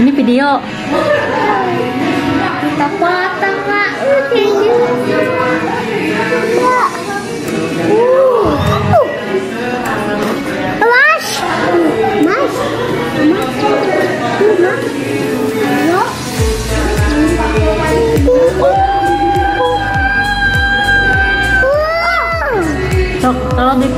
ini video. Kita potong Mak. Mas. Mas. Mas. Sok, di